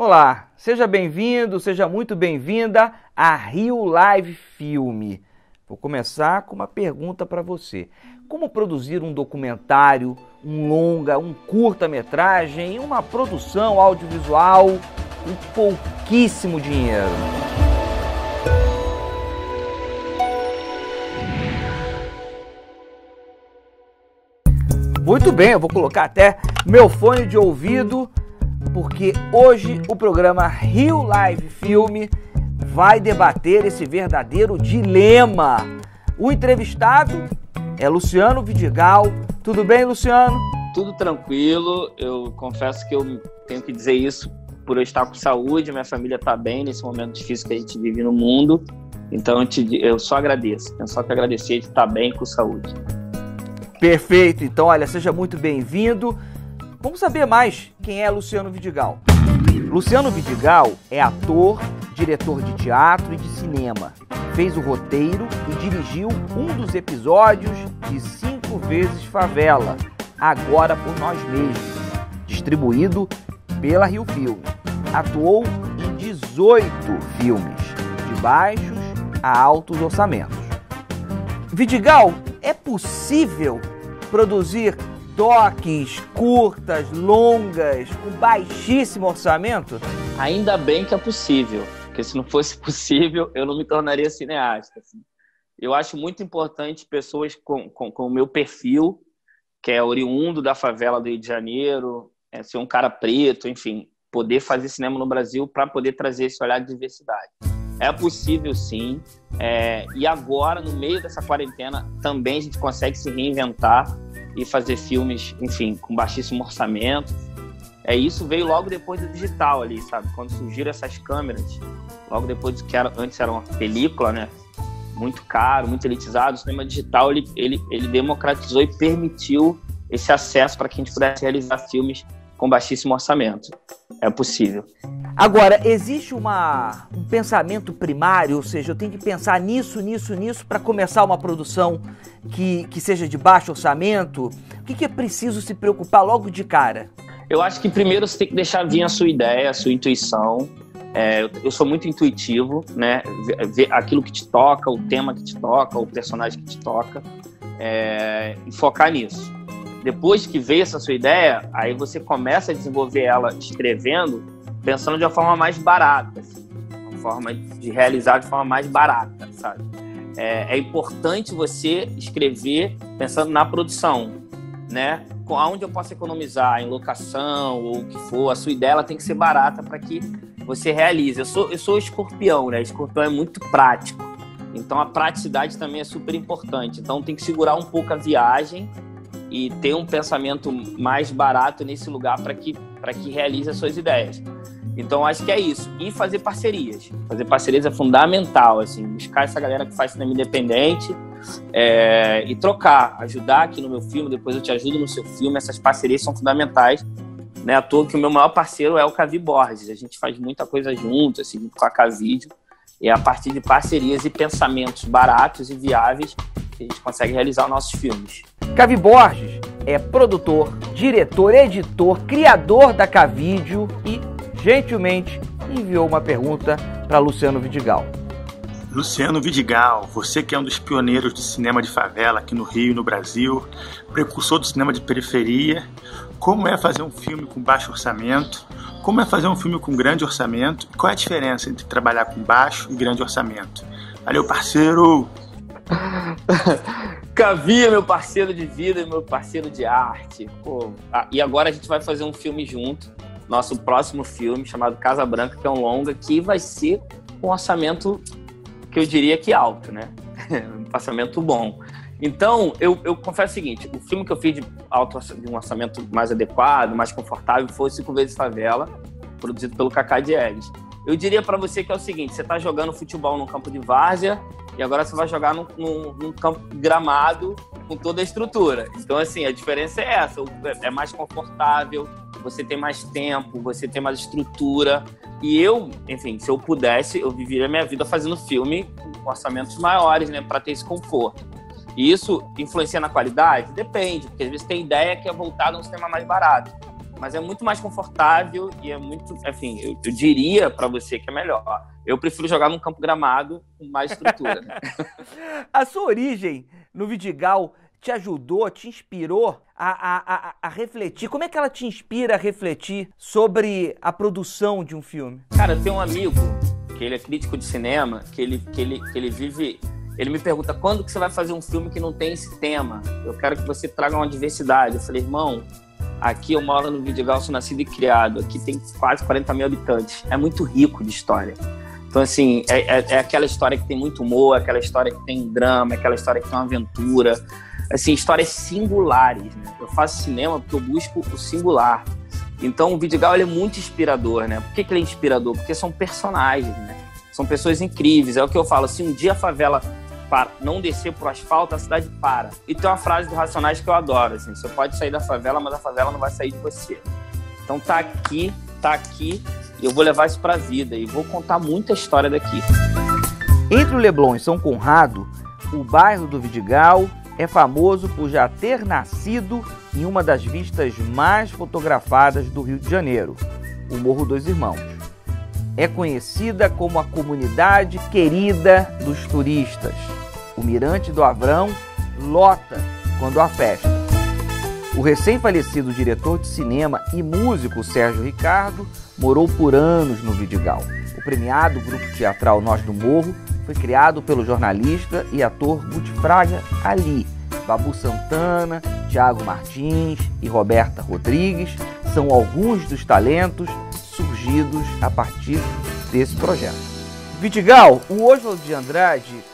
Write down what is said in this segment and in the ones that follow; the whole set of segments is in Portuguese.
Olá, seja bem-vindo, seja muito bem-vinda a Rio Live Filme. Vou começar com uma pergunta para você. Como produzir um documentário, um longa, um curta-metragem, uma produção audiovisual com pouquíssimo dinheiro? Muito bem, eu vou colocar até meu fone de ouvido porque hoje o programa Rio Live Filme vai debater esse verdadeiro dilema. O entrevistado é Luciano Vidigal. Tudo bem, Luciano? Tudo tranquilo. Eu confesso que eu tenho que dizer isso por eu estar com saúde, minha família está bem nesse momento difícil que a gente vive no mundo. Então eu, te, eu só agradeço. Tenho só que agradecer de estar bem com saúde. Perfeito. Então, olha, seja muito bem-vindo. Vamos saber mais quem é Luciano Vidigal. Luciano Vidigal é ator, diretor de teatro e de cinema. Fez o roteiro e dirigiu um dos episódios de Cinco Vezes Favela, agora por nós mesmos, distribuído pela Rio Filme. Atuou em 18 filmes, de baixos a altos orçamentos. Vidigal, é possível produzir toques curtas, longas, com baixíssimo orçamento? Ainda bem que é possível, porque se não fosse possível, eu não me tornaria cineasta. Assim. Eu acho muito importante pessoas com, com, com o meu perfil, que é oriundo da favela do Rio de Janeiro, é ser um cara preto, enfim, poder fazer cinema no Brasil para poder trazer esse olhar de diversidade. É possível sim. É, e agora, no meio dessa quarentena, também a gente consegue se reinventar e fazer filmes, enfim, com baixíssimo orçamento. É isso veio logo depois do digital ali, sabe? Quando surgiram essas câmeras, logo depois que era, antes era uma película, né? Muito caro, muito elitizado. O cinema digital ele, ele, ele democratizou e permitiu esse acesso para que a gente pudesse realizar filmes com baixíssimo orçamento. É possível. Agora, existe uma, um pensamento primário, ou seja, eu tenho que pensar nisso, nisso, nisso para começar uma produção que, que seja de baixo orçamento? O que, que é preciso se preocupar logo de cara? Eu acho que primeiro você tem que deixar vir a sua ideia, a sua intuição. É, eu, sou muito intuitivo, né? Ver aquilo que te toca, o tema que te toca, o personagem que te toca, é, e focar nisso. Depois que veio essa sua ideia, aí você começa a desenvolver ela escrevendo, pensando de uma forma mais barata, assim, uma forma de realizar de forma mais barata, sabe? É, é importante você escrever pensando na produção, né? Aonde eu posso economizar, em locação ou o que for, a sua ideia ela tem que ser barata para que você realize. Eu sou, eu sou escorpião, né? Escorpião é muito prático. Então a praticidade também é super importante. Então tem que segurar um pouco a viagem e ter um pensamento mais barato nesse lugar para que, que realize as suas ideias. Então, acho que é isso. E fazer parcerias. Fazer parcerias é fundamental, assim, buscar essa galera que faz cinema independente é, e trocar, ajudar aqui no meu filme, depois eu te ajudo no seu filme. Essas parcerias são fundamentais. Né, à toa que o meu maior parceiro é o Cavi Borges. A gente faz muita coisa junto, assim, com a Cavídeo. E é a partir de parcerias e pensamentos baratos e viáveis que a gente consegue realizar nossos filmes. Cavi Borges é produtor, diretor, editor, criador da Cavídeo e, gentilmente, enviou uma pergunta para Luciano Vidigal. Luciano Vidigal, você que é um dos pioneiros do cinema de favela aqui no Rio e no Brasil, precursor do cinema de periferia, como é fazer um filme com baixo orçamento? Como é fazer um filme com grande orçamento? Qual é a diferença entre trabalhar com baixo e grande orçamento? Valeu, parceiro! Cavia, meu parceiro de vida e meu parceiro de arte. Pô, ah, e agora a gente vai fazer um filme junto. Nosso próximo filme, chamado Casa Branca, que é um longa, que vai ser um orçamento que eu diria que alto, né? um orçamento bom. Então, eu, eu confesso o seguinte: o filme que eu fiz de, alto, de um orçamento mais adequado, mais confortável, foi Cinco Vezes Favela, produzido pelo Kaká Diegues. Eu diria para você que é o seguinte: você está jogando futebol no campo de várzea e agora você vai jogar num, num, num, campo gramado com toda a estrutura. Então, assim, a diferença é essa: é mais confortável, você tem mais tempo, você tem mais estrutura. E eu, enfim, se eu pudesse, eu viveria a minha vida fazendo filme com orçamentos maiores, né, para ter esse conforto. E isso influencia na qualidade? Depende, porque às vezes tem ideia que é voltada a um sistema mais barato. Mas é muito mais confortável e é muito, enfim, eu, eu diria para você que é melhor. Eu prefiro jogar num campo gramado com mais estrutura. Né? a sua origem no Vidigal te ajudou, te inspirou a, a, a, a, refletir? Como é que ela te inspira a refletir sobre a produção de um filme? Cara, eu tenho um amigo que ele é crítico de cinema, que ele, que ele, que ele vive. Ele me pergunta quando que você vai fazer um filme que não tem esse tema? Eu quero que você traga uma diversidade. Eu falei, irmão, aqui eu moro no Vidigal, sou nascido e criado. Aqui tem quase 40 mil habitantes. É muito rico de história. Então, assim, é, é, é aquela história que tem muito humor, é aquela história que tem drama, aquela história que tem uma aventura assim, histórias singulares. Né? Eu faço cinema porque eu busco o singular. Então o Vidigal é muito inspirador, né? Por que, que ele é inspirador? Porque são personagens, né? São pessoas incríveis. É o que eu falo, se um dia a favela para, não descer pro asfalto, a cidade para. E tem uma frase do Racionais que eu adoro, assim, você pode sair da favela, mas a favela não vai sair de você. Então tá aqui, tá aqui, e eu vou levar isso pra vida e vou contar muita história daqui. Entre o Leblon e São Conrado, o bairro do Vidigal é famoso por já ter nascido em uma das vistas mais fotografadas do Rio de Janeiro, o Morro dos Irmãos. É conhecida como a comunidade querida dos turistas. O Mirante do Avrão lota quando há festa. O recém-falecido diretor de cinema e músico Sérgio Ricardo morou por anos no Vidigal. O premiado grupo teatral Nós do Morro foi criado pelo jornalista e ator Fraga Ali. Babu Santana, Tiago Martins e Roberta Rodrigues são alguns dos talentos a partir desse projeto. Vitigal, o Oswald de Andrade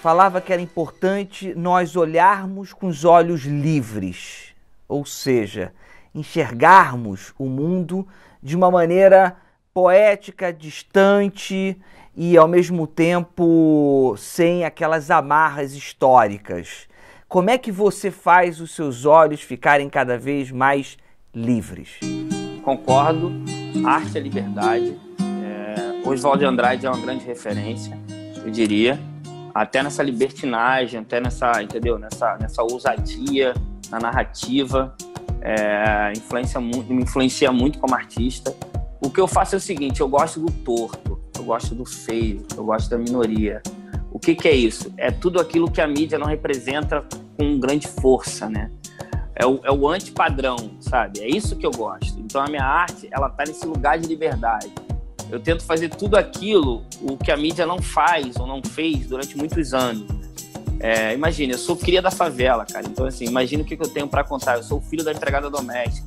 falava que era importante nós olharmos com os olhos livres, ou seja, enxergarmos o mundo de uma maneira poética, distante e ao mesmo tempo sem aquelas amarras históricas. Como é que você faz os seus olhos ficarem cada vez mais livres? Concordo. Arte é liberdade. É, Oswald de Andrade é uma grande referência, eu diria. Até nessa libertinagem, até nessa, entendeu? Nessa, nessa ousadia na narrativa. É, influencia muito, me influencia muito como artista. O que eu faço é o seguinte: eu gosto do torto gosto do feio, eu gosto da minoria. O que, que é isso? É tudo aquilo que a mídia não representa com grande força, né? É o, é o sabe? É isso que eu gosto. Então a minha arte, ela tá nesse lugar de liberdade. Eu tento fazer tudo aquilo o que a mídia não faz ou não fez durante muitos anos. É, imagina, eu sou cria da favela, cara. Então, assim, imagina o que, que eu tenho para contar. Eu sou filho da empregada doméstica.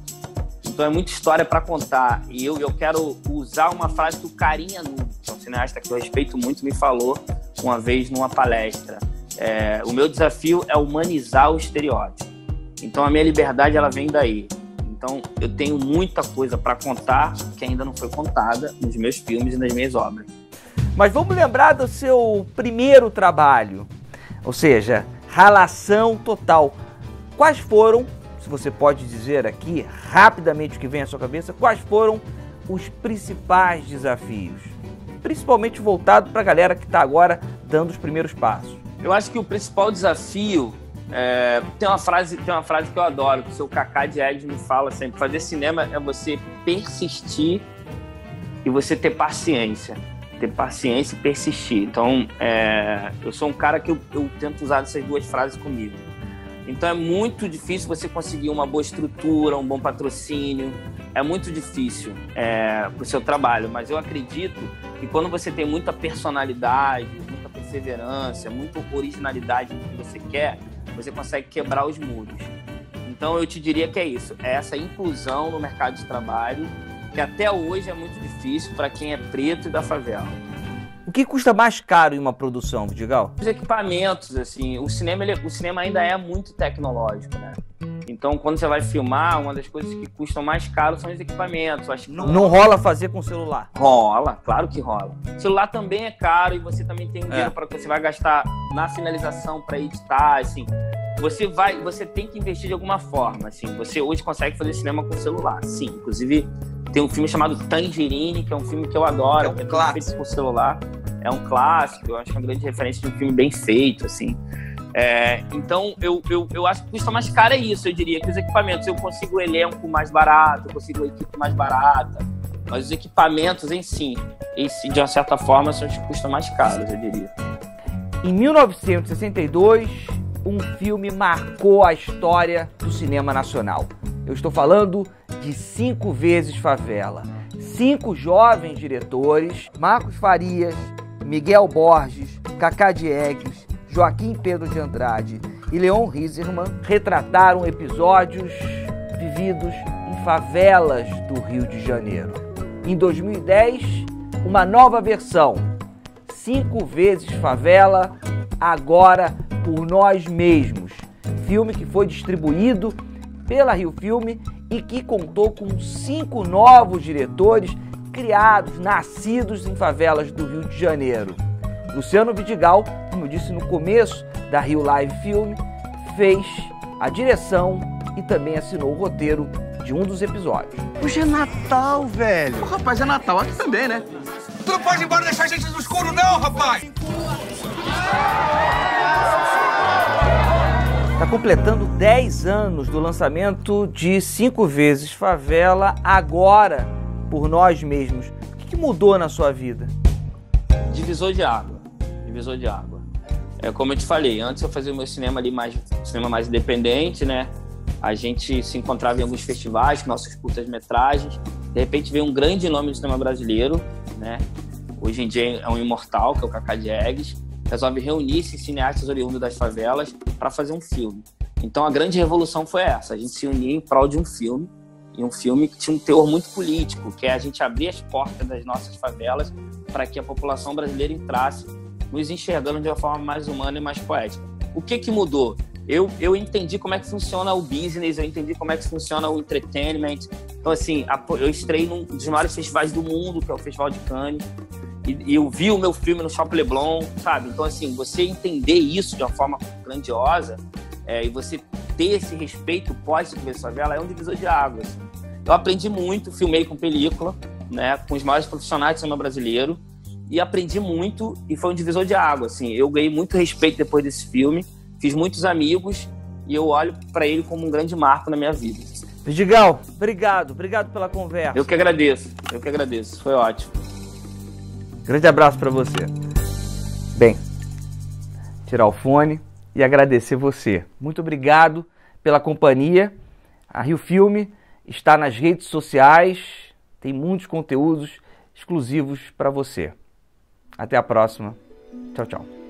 Então, é muita história para contar. E eu, eu quero usar uma frase que o Carinha Nunes, cineasta que eu respeito muito, me falou uma vez numa palestra. É, o meu desafio é humanizar o estereótipo. Então a minha liberdade ela vem daí. Então eu tenho muita coisa para contar que ainda não foi contada nos meus filmes e nas minhas obras. Mas vamos lembrar do seu primeiro trabalho, ou seja, Ralação Total. Quais foram, se você pode dizer aqui rapidamente o que vem à sua cabeça, quais foram os principais desafios? principalmente voltado para a galera que está agora dando os primeiros passos? Eu acho que o principal desafio é, tem uma frase tem uma frase que eu adoro, que o seu Kaká de Ed me fala sempre: fazer cinema é você persistir e você ter paciência. Ter paciência e persistir. Então, é, eu sou um cara que eu, eu tento usar essas duas frases comigo. Então é muito difícil você conseguir uma boa estrutura, um bom patrocínio. É muito difícil é, para o seu trabalho, mas eu acredito que quando você tem muita personalidade, muita perseverança, muita originalidade no que você quer, você consegue quebrar os muros. Então eu te diria que é isso, é essa inclusão no mercado de trabalho que até hoje é muito difícil para quem é preto e da favela. O que custa mais caro em uma produção, Vidigal? Os equipamentos, assim, o cinema, ele, o cinema ainda é muito tecnológico, né? Então, quando você vai filmar, uma das coisas que custam mais caro são os equipamentos. Acho que não, não rola fazer com celular? Rola, claro que rola. O celular também é caro e você também tem um é. dinheiro para que você vai gastar na finalização para editar, assim. Você vai, você tem que investir de alguma forma, assim. Você hoje consegue fazer cinema com celular, sim. Inclusive, tem um filme chamado Tangerine, que é um filme que eu adoro, é um que é clássico. feito com celular. É um clássico, eu acho que é uma grande referência de um filme bem feito, assim. É, então, eu, eu, eu acho que custa mais caro é isso, eu diria, que os equipamentos. Eu consigo o elenco mais barato, eu consigo a equipe mais barata, mas os equipamentos em si, em si de uma certa forma, são os que custam mais caros, eu diria. Em 1962, um filme marcou a história do cinema nacional. Eu estou falando de Cinco Vezes Favela. Cinco jovens diretores, Marcos Farias, Miguel Borges, Cacá Diegues, Joaquim Pedro de Andrade e Leon Rieserman retrataram episódios vividos em favelas do Rio de Janeiro. Em 2010, uma nova versão, Cinco Vezes Favela, agora por nós mesmos. Filme que foi distribuído pela Rio Filme e que contou com cinco novos diretores criados, nascidos em favelas do Rio de Janeiro. Luciano Vidigal, como eu disse no começo da Rio Live Filme, fez a direção e também assinou o roteiro de um dos episódios. Hoje é Natal, velho. Rapaz, é Natal aqui também, né? Tu não pode ir embora e deixar a gente no escuro, não, rapaz! Está completando 10 anos do lançamento de Cinco Vezes Favela, agora por nós mesmos. O que mudou na sua vida? Divisor de água. Divisor de água. É como eu te falei, antes eu fazia o meu cinema ali mais cinema mais independente, né? A gente se encontrava em alguns festivais com nossas curtas-metragens. De repente veio um grande nome do cinema brasileiro, né? Hoje em dia é um imortal, que é o Cacá Diegues resolve reunir esses cineastas oriundos das favelas para fazer um filme. Então a grande revolução foi essa, a gente se unir em prol de um filme, e um filme que tinha um teor muito político, que é a gente abrir as portas das nossas favelas para que a população brasileira entrasse, nos enxergando de uma forma mais humana e mais poética. O que que mudou? Eu, eu entendi como é que funciona o business, eu entendi como é que funciona o entertainment. Então, assim, eu estrei num dos maiores festivais do mundo, que é o Festival de Cannes e, eu vi o meu filme no Shopping Leblon, sabe? Então, assim, você entender isso de uma forma grandiosa é, e você ter esse respeito pós ver favela é um divisor de águas. Eu aprendi muito, filmei com película, né, com os maiores profissionais do cinema brasileiro e aprendi muito e foi um divisor de água, assim. Eu ganhei muito respeito depois desse filme, fiz muitos amigos e eu olho para ele como um grande marco na minha vida. Vidigal, obrigado, obrigado pela conversa. Eu que agradeço, eu que agradeço, foi ótimo. Grande abraço para você. Bem, tirar o fone e agradecer você. Muito obrigado pela companhia. A Rio Filme está nas redes sociais, tem muitos conteúdos exclusivos para você. Até a próxima. Tchau, tchau.